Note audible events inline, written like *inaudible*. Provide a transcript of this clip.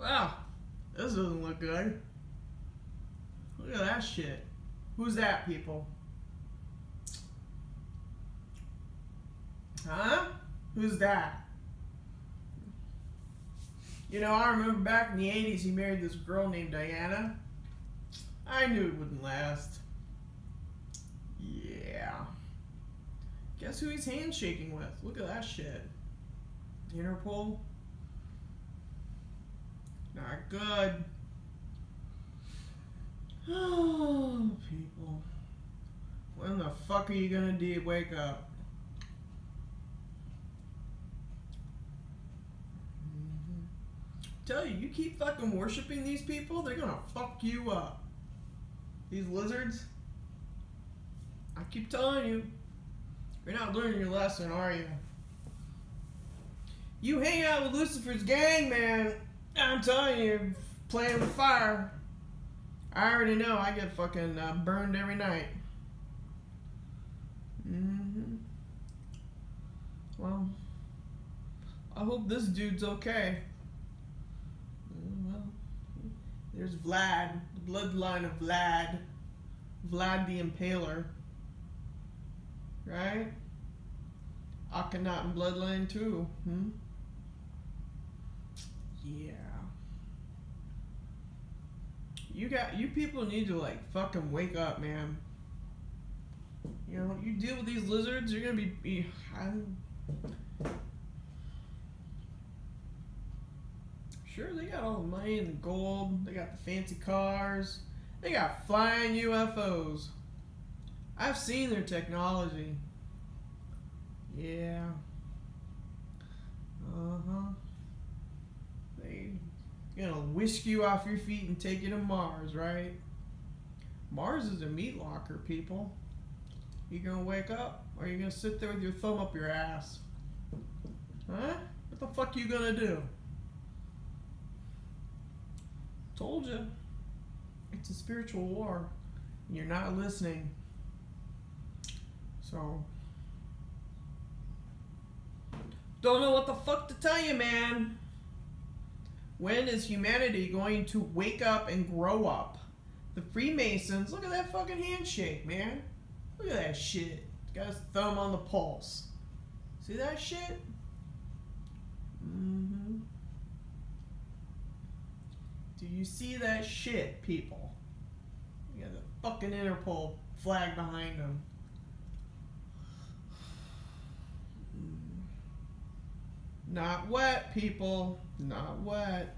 Wow, this doesn't look good. Look at that shit. Who's that, people? Huh? Who's that? You know, I remember back in the 80s he married this girl named Diana. I knew it wouldn't last. Yeah. Guess who he's handshaking with? Look at that shit. Interpol? Not good. Oh, *sighs* people. When the fuck are you gonna de wake up? Mhm. Tell you, you keep fucking worshiping these people, they're gonna fuck you up. These lizards. I keep telling you, you're not learning your lesson, are you? You hang out with Lucifer's gang, man. I'm telling you, playing with fire. I already know I get fucking uh, burned every night. Mm hmm Well, I hope this dude's okay. Well, there's Vlad, the bloodline of Vlad. Vlad the Impaler. Right? Akhenaten bloodline too. Hmm? Yeah. You got you people need to like fucking wake up, man. You know, you deal with these lizards, you're gonna be. be I'm, sure, they got all the money and the gold. They got the fancy cars. They got flying UFOs. I've seen their technology. Yeah. Uh huh. They gonna whisk you off your feet and take you to Mars, right? Mars is a meat locker, people. You gonna wake up, or you gonna sit there with your thumb up your ass? Huh? What the fuck you gonna do? Told you. It's a spiritual war. And you're not listening. So. Don't know what the fuck to tell you, man. When is humanity going to wake up and grow up? The Freemasons, look at that fucking handshake, man. Look at that shit. Got his thumb on the pulse. See that shit? Mm-hmm. Do you see that shit, people? You got the fucking Interpol flag behind them. Not wet, people. Not wet.